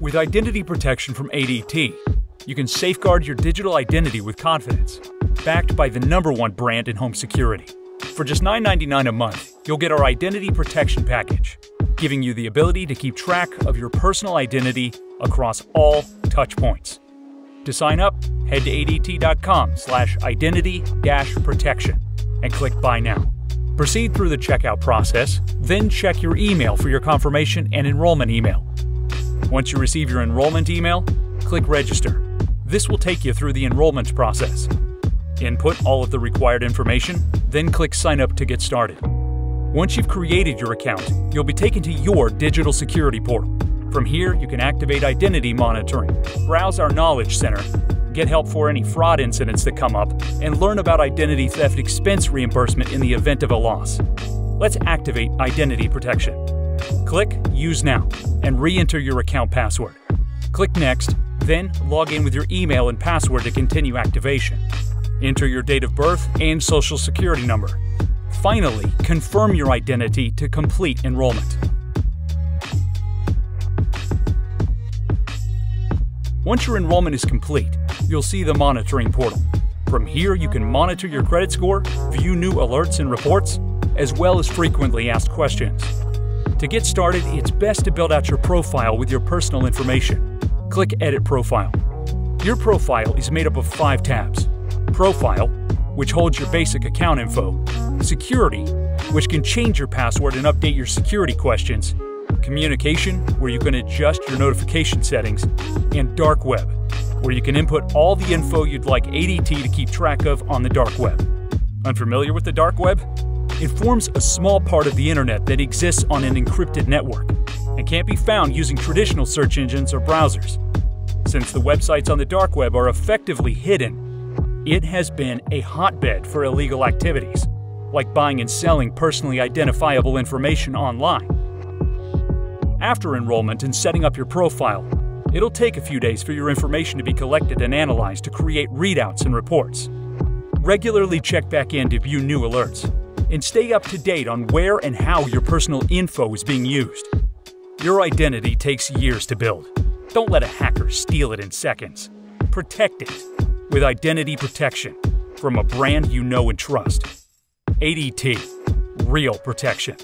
With identity protection from ADT, you can safeguard your digital identity with confidence, backed by the number one brand in home security. For just $9.99 a month, you'll get our Identity Protection Package, giving you the ability to keep track of your personal identity across all touchpoints. To sign up, head to adt.com slash identity-protection and click Buy Now. Proceed through the checkout process, then check your email for your confirmation and enrollment email. Once you receive your enrollment email, click Register. This will take you through the enrollment process. Input all of the required information, then click Sign Up to get started. Once you've created your account, you'll be taken to your digital security portal. From here, you can activate identity monitoring, browse our Knowledge Center, get help for any fraud incidents that come up, and learn about identity theft expense reimbursement in the event of a loss. Let's activate identity protection. Click Use Now and re enter your account password. Click Next, then log in with your email and password to continue activation. Enter your date of birth and social security number. Finally, confirm your identity to complete enrollment. Once your enrollment is complete, you'll see the monitoring portal. From here, you can monitor your credit score, view new alerts and reports, as well as frequently asked questions. To get started, it's best to build out your profile with your personal information. Click Edit Profile. Your profile is made up of five tabs Profile, which holds your basic account info, Security, which can change your password and update your security questions, Communication, where you can adjust your notification settings, and Dark Web, where you can input all the info you'd like ADT to keep track of on the dark web. Unfamiliar with the dark web? It forms a small part of the internet that exists on an encrypted network and can't be found using traditional search engines or browsers. Since the websites on the dark web are effectively hidden, it has been a hotbed for illegal activities, like buying and selling personally identifiable information online. After enrollment and setting up your profile, it'll take a few days for your information to be collected and analyzed to create readouts and reports. Regularly check back in to view new alerts, and stay up to date on where and how your personal info is being used. Your identity takes years to build. Don't let a hacker steal it in seconds. Protect it with identity protection from a brand you know and trust. ADT, real protection.